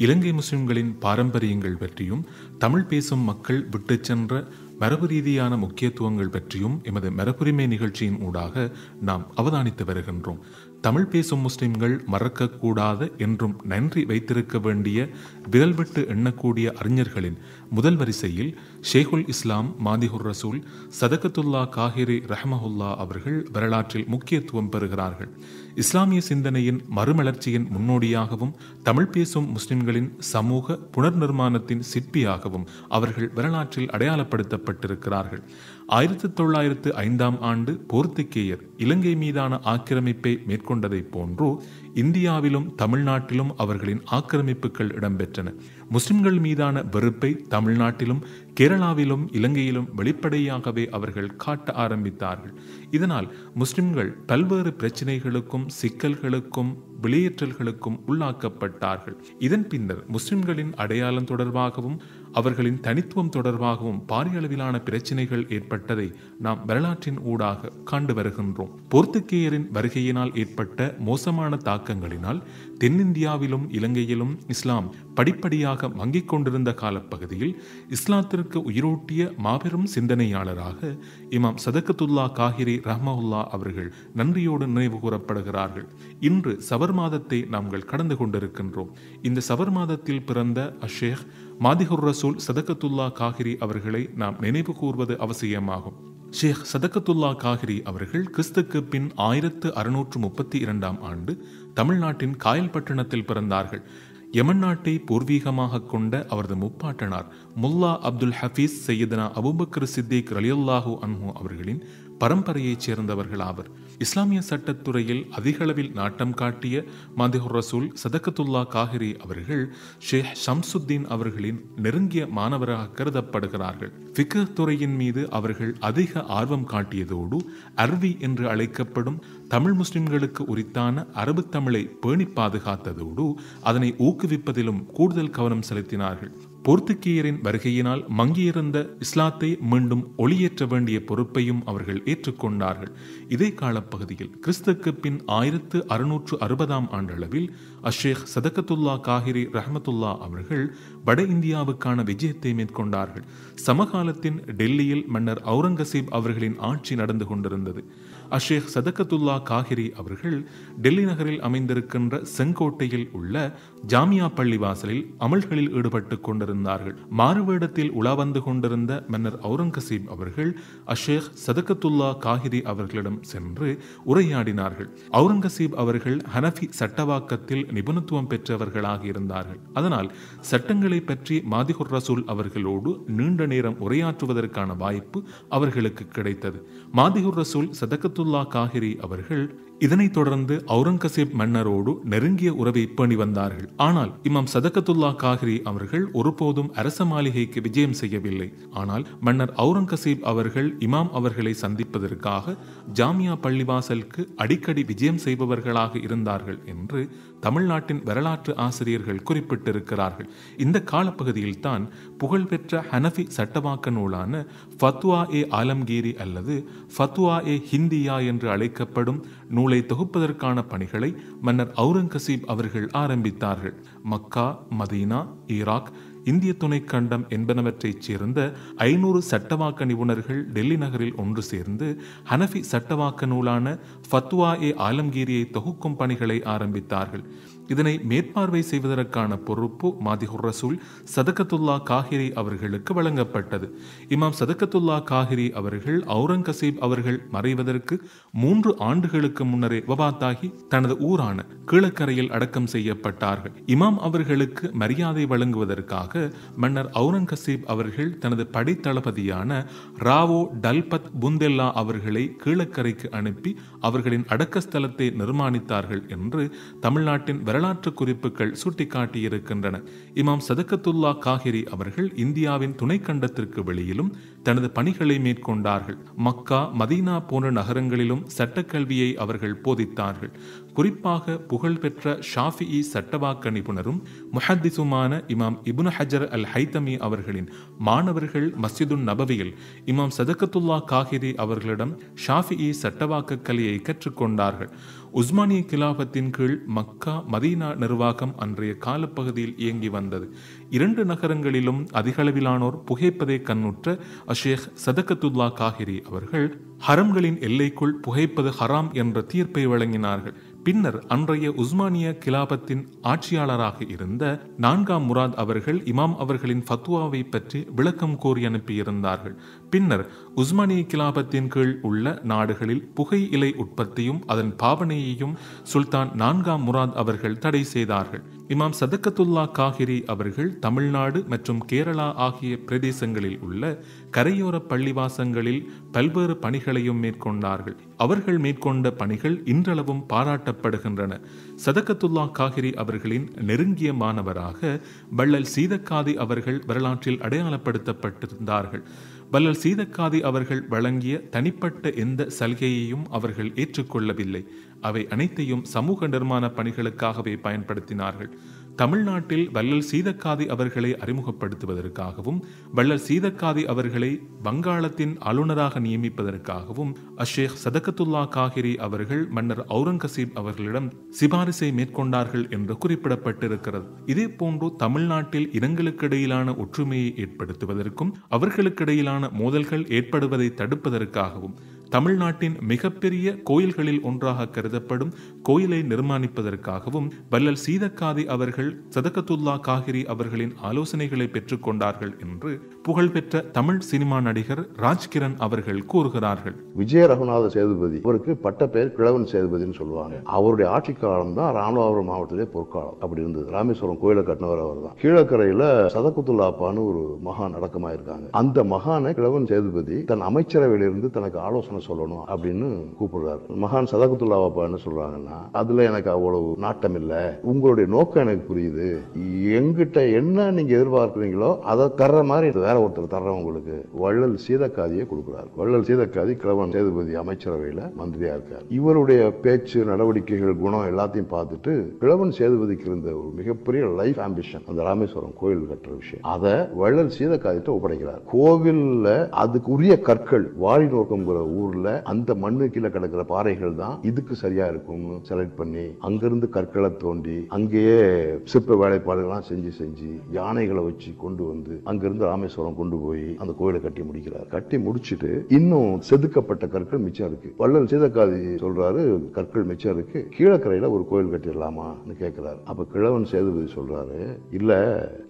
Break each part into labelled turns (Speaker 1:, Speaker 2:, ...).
Speaker 1: இலங்கை முஸ்லிம்களின் பாரம்பரியங்கள் பற்றியும் தமிழ் பேசும் மக்கள் விட்டு சென்ற மரபு ரீதியான முக்கியத்துவங்கள் பற்றியும் எமது மரபுரிமை நிகழ்ச்சியின் ஊடாக நாம் அவதானித்து வருகின்றோம். தமிழ் பேசும் முஸ்லிம்கள் மறக்கக்கூடாத என்றும் நன்றி வைத்திருக்க வேண்டிய விரல் விட்டு எண்ணக்கூடிய அறிஞர்களின் முதல் வரிசையில் ஷேகுல் இஸ்லாம் மாதிஹுர் ரசூல் சதகத்துல்லா காஹிரி ரஹமஹுல்லா அவர்கள் வரலாற்றில் முக்கியத்துவம் பெறுகிறார்கள். இஸ்லாமிய சிந்தனையின் மறுமலர்ச்சியின் முன்னோடியாகவும் தமிழ் பேசும் முஸ்லிம்களின் சமூக புனர்நிர்மாணத்தின் சிற்பியாகவும் அவர்கள் வரலாற்றில் அடையாளப்படுத்தப்பட்டிருக்கிறார்கள். ஆயிரத்தி தொள்ளாயிரத்து ஐந்தாம் ஆண்டு போர்த்துக்கேயர் இலங்கை மீதான ஆக்கிரமிப்பை மேற்கொண்டதைப் போன்று இந்தியாவிலும் தமிழ்நாட்டிலும் அவர்களின் ஆக்கிரமிப்புகள் இடம்பெற்றன. முஸ்லிம்கள் மீதான வெறுப்பை தமிழ்நாட்டிலும் கேரளாவிலும் இலங்கையிலும் வெளிப்படையாகவே அவர்கள் காட்ட ஆரம்பித்தார்கள். இதனால் முஸ்லிம்கள் பல்வேறு பிரச்சனைகளுக்கும் சிக்கல்களுக்கும் வெளியேற்றல்களுக்கும் உள்ளாக்கப்பட்டார்கள். இதன் பின்னர் முஸ்லிம்களின் அடையாளம் தொடர்பாகவும் அவர்களின் தனித்துவம் தொடர்பாகவும் பாரிய அளவிலான பிரச்சனைகள் ஏற்பட்டதை நாம் வரலாற்றின் ஊடாக கண்டு வருகின்றோம். போர்த்துக்கேயரின் வருகையினால் ஏற்பட்ட மோசமான தாக்கங்களினால் தென்னிந்தியாவிலும் இலங்கையிலும் இஸ்லாம் படிப்படியாக மங்கிக் கொண்டிருந்த காலப்பகுதியில் இஸ்லாத்திற்கு உயிரூட்டிய மாபெரும் சிந்தனையாளராக இமாம் சதகத்துல்லா காஹிரி ரஹ்மவுல்லா அவர்கள் நன்றியோடு நினைவு கூறப்படுகிறார்கள். இன்று சவர் மாதத்தை நாங்கள் கடந்து கொண்டிருக்கின்றோம். இந்த சவர் மாதத்தில் பிறந்த அஷேக் மாதிகுர் ரசூல் சதகத்துல்லா காஹிரி அவர்களை நாம் நினைவு கூர்வது அவசியமாகும். ஷேக் சதகத்துல்லா காஹிரி அவர்கள் கிறிஸ்துக்கு பின் ஆயிரத்து அறுநூற்று முப்பத்தி இரண்டாம் ஆண்டு தமிழ்நாட்டின் காயல்பட்டினத்தில் பிறந்தார்கள். யமன் நாட்டை பூர்வீகமாக கொண்ட அவரது முப்பாட்டனார் முல்லா அப்துல் ஹபீஸ் சையதனா அபுபக்கர் சித்திக் ரலியல்லாஹூ அன்ஹு அவர்களின் பரம்பரையைச் சேர்ந்தவர்கள் ஆவர் இஸ்லாமிய சட்டத்துறையில் அதிகளவில் நாட்டம் காட்டிய மதிஹுர் ரசூல் சதகத்துல்லா காஹிரி அவர்கள் ஷேக் ஷம்சுத்தீன் அவர்களின் நெருங்கிய மாணவராக கருதப்படுகிறார்கள். ஃபிக்கு துறையின் மீது அவர்கள் அதிக ஆர்வம் காட்டியதோடு அர்வி என்று அழைக்கப்படும் தமிழ் முஸ்லிம்களுக்கு உரித்தான அரபு தமிழை பேணி பாதுகாத்ததோடு அதனை ஊக்குவிப்பதிலும் கூடுதல் கவனம் செலுத்தினார்கள். போர்த்துகேயரின் வருகையினால் மங்கியிருந்த இஸ்லாத்தை மீண்டும் ஒளியேற்ற வேண்டிய பொறுப்பையும் அவர்கள் ஏற்றுக்கொண்டார்கள். இதே காலப்பகுதியில் கிறிஸ்துக்கு பின் ஆயிரத்து அறுநூற்று அறுபதாம் ஆண்டளவில் அஷேக் சதகத்துல்லா காஹிரி ரஹமத்துல்லா அவர்கள் வட இந்தியாவுக்கான விஜயத்தை மேற்கொண்டார்கள். சமகாலத்தின் டெல்லியில் மன்னர் அவுரங்கசீப் அவர்களின் ஆட்சி நடந்து கொண்டிருந்தது. அஷேக் சதகத்துல்லா காஹிரி அவர்கள் டெல்லி நகரில் அமைந்திருக்கின்ற செங்கோட்டையில் உள்ள ஜாமியா பள்ளி வாசலில் அமல்களில் ஈடுபட்டு கொண்டிருந்தார்கள். மாறுவேடத்தில் உலா வந்து கொண்டிருந்த மன்னர் அவுரங்கசீப் அவர்கள் அஷேக் சதகத்துல்லா காஹிரி அவர்களிடம் சென்று உரையாடினார்கள். அவுரங்கசீப் அவர்கள் ஹனஃபி சட்டவாக்கத்தில் நிபுணத்துவம் பெற்றவர்களாக இருந்தார்கள். அதனால் சட்டங்களை பற்றி மாதிகுர் ரசூல் அவர்களோடு நீண்ட நேரம் உரையாற்றுவதற்கான வாய்ப்பு அவர்களுக்கு கிடைத்தது. மாதிகுர் ரசூல் சதகத்துல்லா காஹிரி அவர்கள் இதனைத் தொடர்ந்து அவுரங்கசீப் மன்னரோடு நெருங்கிய உறவை பேணி வந்தார்கள். ஆனால் இமாம் சதகத்துல்லா காஹிரி அவர்கள் ஒருபோதும் அரச மாளிகைக்கு விஜயம் செய்யவில்லை. ஆனால் மன்னர் அவுரங்கசீப் அவர்கள் இமாம் அவர்களை சந்திப்பதற்காக ஜாமியா பள்ளிவாசலுக்கு அடிக்கடி விஜயம் செய்பவர்களாக இருந்தார்கள் என்று தமிழ்நாட்டின் வரலாற்று ஆசிரியர்கள் குறிப்பிட்டிருக்கிறார்கள். இந்த காலப்பகுதியில் தான் புகழ்பெற்ற ஹனஃபி சட்டவாக்க நூலான ஃபத்வா ஏ ஆலம்கீரி அல்லது ஃபத்வா ஏ ஹிந்தியா என்று அழைக்கப்படும் நூல் தொகுப்பதற்கான பணிகளை மன்னர் அவுரங்கசீப் அவர்கள் ஆரம்பித்தார்கள். மக்கா மதீனா ஈராக் இந்திய துணைக்கண்டம் என்பனவற்றைச் சேர்ந்த ஐநூறு சட்டவாக்க நிபுணர்கள் டெல்லி நகரில் ஒன்று சேர்ந்து ஹனஃபி சட்டவாக்க நூலான ஃபத்வா ஏ ஆலம்கீரியை தொகுக்கும் பணிகளை ஆரம்பித்தார்கள். இதனை மேற்பார்வை செய்வதற்கான பொறுப்பு மாதிகுர் ரசூல் சதகத்துல்லா காஹிரி அவர்களுக்கு வழங்கப்பட்டது. இமாம் சதகத்துல்லா காஹிரி அவர்கள் அவுரங்கசீப் அவர்கள் மறைவதற்கு மூன்று ஆண்டுகளுக்கு முன்னரே வபாத்தாகி தனது ஊரான கீழக்கரையில் அடக்கம் செய்யப்பட்டார்கள். இமாம் அவர்களுக்கு மரியாதை வழங்குவதற்காக மன்னர் அவுரங்கசீப் அவர்கள் தனது படைத்தளபதியான ராவோ டல்பத் புந்தெல்லா அவர்களை கீழக்கரைக்கு அனுப்பி அவர்களின் அடக்கஸ்தலத்தை நிர்மாணித்தார்கள் என்று தமிழ்நாட்டின் வரலாற்று குறிப்புகள் சுட்டிக்காட்டியிருக்கின்றன. இமாம் சதக்கத்துல்லா காஹிரி அவர்கள் இந்தியாவின் துணைக்கண்டத்திற்கு வெளியிலும் தனது பணிகளை மேற்கொண்டார்கள். மக்கா மதீனா போன்ற நகரங்களிலும் சட்டக்கல்வியை அவர்கள் போதித்தார்கள். குறிப்பாக புகழ்பெற்ற ஷாஃபிஇ சட்டவாக்க நிபுணரும் முஹத்திசுமான இமாம் இபுன் ஹஜர் அல் ஹைத்தமி அவர்களின் மாணவர்கள் மஸ்ஜிதுன் நபவியில் இமாம் சதகத்துல்லா காஹிரி அவர்களிடம் ஷாஃபிஇ சட்டவாக்க கலையை கற்றுக்கொண்டார்கள். உஸ்மானிய கிலாபத்தின் கீழ் மக்கா மதீனா நிர்வாகம் அன்றைய காலப்பகுதியில் இயங்கி வந்தது. இரண்டு நகரங்களிலும் அதிகளவிலானோர் புகைப்பதை கண்ணுற்ற அஷேக் சதகத்துல்லா காஹிரி அவர்கள் ஹரம்களின் எல்லைக்குள் புகைப்பது ஹராம் என்ற தீர்ப்பை வழங்கினார்கள். பின்னர் அன்றைய உஸ்மானிய கிலாபத்தின் ஆட்சியாளராக இருந்த நான்காம் முராத் அவர்கள் இமாம் அவர்களின் ஃபத்வாவை பற்றி விளக்கம் கோரி அனுப்பியிருந்தார்கள். பின்னர் உஸ்மானிய கிலாபத்தின் கீழ் உள்ள நாடுகளில் புகை இலை உற்பத்தியும் அதன் பாவனையையும் சுல்தான் நான்காம் முராத் அவர்கள் தடை செய்தார்கள். இமாம் சதக்கத்துல்லா காகிரி அவர்கள் தமிழ்நாடு மற்றும் கேரளா ஆகிய பிரதேசங்களில் உள்ள கரையோர பள்ளிவாசங்களில் பல்வேறு பணிகளையும் மேற்கொண்டார்கள். அவர்கள் மேற்கொண்ட பணிகள் இன்றளவும் பாராட்டப்படுகின்றன. சதக்கத்துல்லா காகிரி அவர்களின் நெருங்கிய மாணவராக வள்ளல் சீதக்காதி அவர்கள் வரலாற்றில் அடையாளப்படுத்தப்பட்டிருந்தார்கள். வல்லல் சீதக்காதி அவர்கள் வழங்கிய தனிப்பட்ட எந்த சலுகையையும் அவர்கள் ஏற்றுக்கொள்ளவில்லை. அவை அனைத்தையும் சமூக நிர்மாண பணிகளுக்காகவே பயன்படுத்தினார்கள். தமிழ்நாட்டில் வள்ளல் சீதக்காதி அவர்களை அறிமுகப்படுத்துவதற்காகவும் வள்ளல் சீதக்காதி அவர்களை வங்காளத்தின் ஆளுநராக நியமிப்பதற்காகவும் அஷேக் சதகத்துல்லா காகிரி அவர்கள் மன்னர் அவுரங்கசீப் அவர்களிடம் சிபாரிசை மேற்கொண்டார்கள் என்று குறிப்பிடப்பட்டிருக்கிறது. இதே போன்று தமிழ்நாட்டில் இனங்களுக்கிடையிலான ஒற்றுமையை ஏற்படுத்துவதற்கும் அவர்களுக்கிடையிலான மோதல்கள் ஏற்படுவதை தடுப்பதற்காகவும் தமிழ்நாட்டின் மிகப்பெரிய கோயில்களில் ஒன்றாக கருதப்படும் கோயிலை நிர்மாணிப்பதற்காகவும் வல்லல் சீதக்காதி அவர்கள் சதகத்துல்லா காகிரி அவர்களின் ஆலோசனைகளை பெற்றுக்கொண்டார்கள் என்று புகழ்பெற்ற தமிழ் சினிமா நடிகர் ராஜ்கிரண் அவர்கள் கூறுகிறார்கள்.
Speaker 2: விஜய ரகுநாத சேதுபதி அவருக்கு பட்ட பெயர் கிழவன் சேதுபதினு சொல்லுவாங்க. அவருடைய ஆட்சி காலம் தான் ராமநாதபுரம் மாவட்டத்திலே பொற்காலம். அப்படி இருந்தது. ராமேஸ்வரம் கோயிலை கட்டினவர் அவர் தான். கீழக்கரையில சதகுத்துல்லாப்பான்னு ஒரு மகான் அடக்கமா இருக்காங்க. அந்த மகானை கிழவன் சேதுபதி தன் அமைச்சரவையிலிருந்து தனக்கு ஆலோசனை சொல்லணும் அப்படின்னு கூப்பிடுறாரு. மகான் சதகுத்துல்லாப்பா சொல்றாங்கன்னா சொன்னா அதுல எனக்கு அவ்வளவு நாட்டம் இல்லை உங்களுடைய நோக்கம் எனக்கு புரியுது. எங்கிட்ட என்ன நீங்க எதிர்பார்க்குறீங்களோ அதை தர்ற மாதிரி வேற ஒருத்தர் தர்றோம் உங்களுக்கு வள்ளல் சீதக்காதியை கொடுக்குறாரு. வள்ளல் சீதக்காதி கிழவன் சேதுபதி அமைச்சரவையில மந்திரியா இருக்கார். இவருடைய பேச்சு நடவடிக்கைகள் குணம் எல்லாத்தையும் பார்த்துட்டு கிழவன் சேதுபதிக்கு இருந்த ஒரு மிகப்பெரிய லைஃப் ஆம்பிஷன் அந்த ராமேஸ்வரம் கோயில் கட்டுற விஷயம். அதை வள்ளல் சீதக்காதிட்ட ஒப்படைக்கிறார். கோவில்ல அதுக்கு உரிய கற்கள் வாழி நோக்கம்ங்கிற ஊர்ல அந்த மண்ணு கீழே கிடக்கிற பாறைகள் தான் இதுக்கு சரியா இருக்கும்னு செலக்ட் பண்ணி அங்கிருந்து கற்களை தோண்டி அங்கேயே சிற்ப வேலைப்பாடுகள்லாம் செஞ்சு செஞ்சு யானைகளை வச்சு கொண்டு வந்து அங்கிருந்து ராமேஸ்வரம் கொண்டு போய் அந்த கோயிலை கட்டி முடிக்கிறார். கட்டி முடிச்சுட்டு இன்னும் செதுக்கப்பட்ட கற்கள் மிச்சம் இருக்கு. வள்ளல் சீதக்காதி சொல்றாரு கற்கள் மிச்சம் இருக்கு. கீழக்கரையில ஒரு கோயில் கட்டிடலாமான்னு கேட்கிறாரு அப்ப கிழவன் சேதுபதி சொல்றாரு இல்ல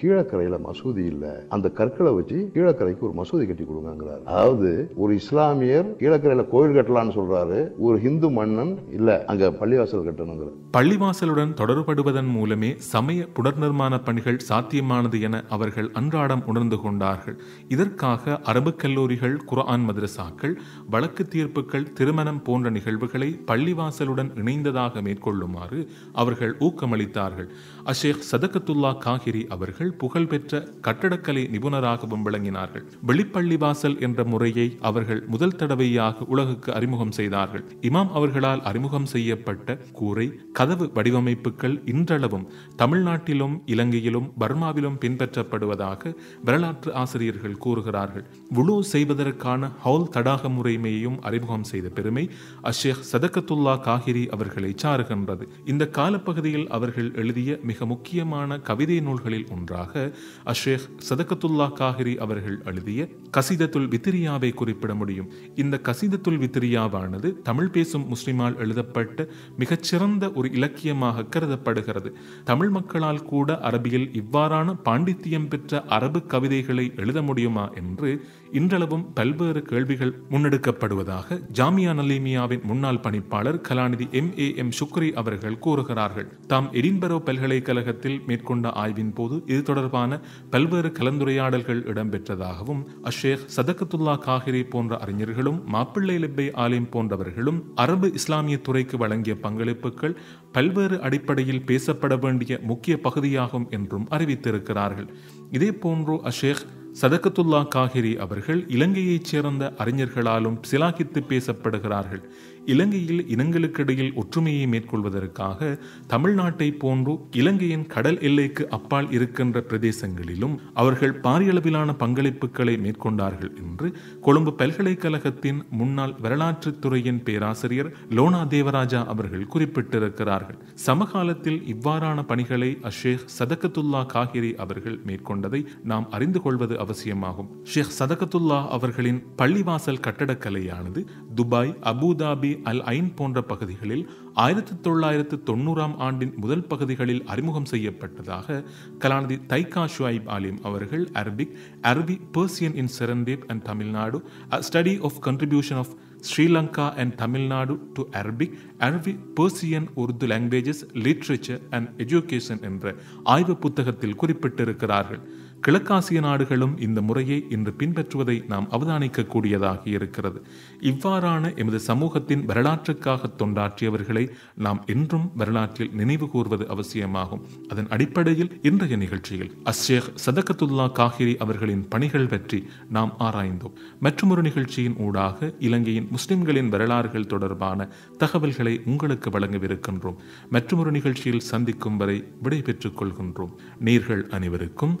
Speaker 2: கீழக்கரையில மசூதி இல்ல. அந்த கற்களை வச்சு கீழக்கரைக்கு ஒரு மசூதி கட்டி கொடுங்கிறார் அதாவது ஒரு இஸ்லாமியர் கீழக்கரையில கோயில் கட்டலாம்னு சொல்றாரு. ஒரு ஹிந்து மன்னன் இல்ல அங்க பள்ளிவாசல் கட்டணுங்கிறது
Speaker 1: பள்ளிவாசலுடன் தொடர்படுவதன் மூலமே சமய புனர்நிர்மாண பணிகள் சாத்தியமானது என அவர்கள் அன்றாடம் உணர்ந்து கொண்டார்கள். இதற்காக அரபு கல்லூரிகள் குரான் மதரசாக்கள் வழக்கு தீர்ப்புகள் திருமணம் போன்ற நிகழ்வுகளை பள்ளிவாசலுடன் இணைந்ததாக மேற்கொள்ளுமாறு அவர்கள் ஊக்கமளித்தார்கள். அஷேக் சதகத்துல்லா காகிரி அவர்கள் புகழ்பெற்ற கட்டடக்கலை நிபுணராகவும் விளங்கினார்கள். வெளிப்பள்ளிவாசல் என்ற முறையை அவர்கள் முதல் தடவையாக உலகுக்கு அறிமுகம் செய்தார்கள். இமாம் அவர்களால் அறிமுகம் செய்யப்பட்ட கூரை கதவு வடிவமைப்புகள் இன்றளவும் தமிழ்நாட்டிலும் இலங்கையிலும் பர்மாவிலும் பின்பற்றப்படுவதாக வரலாற்று ஆசிரியர்கள் கூறுகிறார்கள். வுழு செய்வதற்கான ஹவுல் தடாக முறைமையையும் அறிமுகம் செய்த பெருமை அஷேக் சதகத்துல்லா காஹிரி அவர்களை சாருகின்றது. இந்த காலப்பகுதியில் அவர்கள் எழுதிய மிக முக்கியமான கவிதை நூல்களில் ஒன்றாக அஷேக் சதகத்துல்லா காஹிரி அவர்கள் எழுதிய கசிதத்துல் வித்திரியாவை குறிப்பிட முடியும். இந்த கசிதத்துல் வித்திரியாவானது தமிழ் பேசும் முஸ்லிமால் எழுதப்பட்ட மிகச்சிறந்த ஒரு இலக்கியமாக கருதப்படுகிறது. தமிழ் மக்களால் கூட அரபியில் இவ்வாறான பாண்டித்தியம் பெற்ற அரபு கவிதைகளை எழுத முடியுமா என்று இன்றளவும் பல்வேறு கேள்விகள் முன்னெடுக்கப்படுவதாக ஜாமியா நலீமியாவின் முன்னாள் பணிப்பாளர் கலாநிதி எம். ஏ. எம். சுக்ரி அவர்கள் கூறுகிறார்கள். தாம் எடின்பரோ பல்கலைக்கழகத்தில் மேற்கொண்ட ஆய்வின் போது இது தொடர்பான பல்வேறு கலந்துரையாடல்கள் இடம்பெற்றதாகவும் அஷேக் சதகத்துல்லா காகிரி போன்ற அறிஞர்களும் மாப்பிள்ளை லிப்பை ஆலிம் போன்றவர்களும் அரபு இஸ்லாமிய துறைக்கு வழங்கிய பங்களிப்புகள் பல்வேறு அடிப்படையில் பேசப்பட வேண்டிய முக்கிய பகுதியாகும் என்றும் அறிவித்திருக்கிறார்கள். இதே போன்று அஷேக் சதகத்துல்லா காஹிரி அவர்கள் இலங்கையைச் சேர்ந்த அறிஞர்களாலும் சிலாகித்து பேசப்படுகிறார்கள். இலங்கையில் இனங்களுக்கிடையில் ஒற்றுமையை மேற்கொள்வதற்காக தமிழ்நாட்டை போன்று இலங்கையின் கடல் எல்லைக்கு அப்பால் இருக்கின்ற பிரதேசங்களிலும் அவர்கள் பாரியளவிலான பங்களிப்புகளை மேற்கொண்டார்கள் என்று கொழும்பு பல்கலைக்கழகத்தின் முன்னாள் வரலாற்றுத் துறையின் பேராசிரியர் லோனா தேவராஜா அவர்கள் குறிப்பிட்டிருக்கிறார்கள். சமகாலத்தில் இவ்வாறான பணிகளை அஷேக் சதகத்துல்லா காகிரி அவர்கள் மேற்கொண்டதை நாம் அறிந்து கொள்வது அவசியமாகும். ஷேக் சதகத்துல்லா அவர்களின் பள்ளிவாசல் கட்டடக்கலையானது துபாய் அபுதாபி அல் ஐன் போன்ற பகுதிகளில் ஆயிரத்தி தொள்ளாயிரத்து தொண்ணூறாம் ஆண்டின் முதல் பகுதிகளில் அறிமுகம் செய்யப்பட்டதாக கலாநிதி தைகா ஷுவைப் ஆலிம் அவர்கள் அரபிக் அரபி Persian in Serendib and Tamil Nadu study of contribution of Sri Lanka and Tamil Nadu to Arabic அரபி Persian Urdu languages literature and education என்ற ஆய்வு புத்தகத்தில் குறிப்பிட்டிருக்கிறார்கள். கிழக்காசிய நாடுகளும் இந்த முறையை இன்று பின்பற்றுவதை நாம் அவதானிக்க கூடியதாக இருக்கிறது. இவ்வாறான எமது சமூகத்தின் வரலாற்றுக்காக தொண்டாற்றியவர்களை நாம் என்றும் வரலாற்றில் நினைவு கூர்வது அவசியமாகும். அதன் அடிப்படையில் இன்றைய நிகழ்ச்சியில் அஷேக் சதகத்துல்லா காஹிரி அவர்களின் பணிகள் பற்றி நாம் ஆராய்ந்தோம். மற்றொரு நிகழ்ச்சியின் ஊடாக இலங்கையின் முஸ்லிம்களின் வரலாறுகள் தொடர்பான தகவல்களை உங்களுக்கு வழங்கவிருக்கின்றோம். மற்றொரு நிகழ்ச்சியில் சந்திக்கும் வரை விடைபெற்றுக் கொள்கின்றோம். நீர்கள் அனைவருக்கும்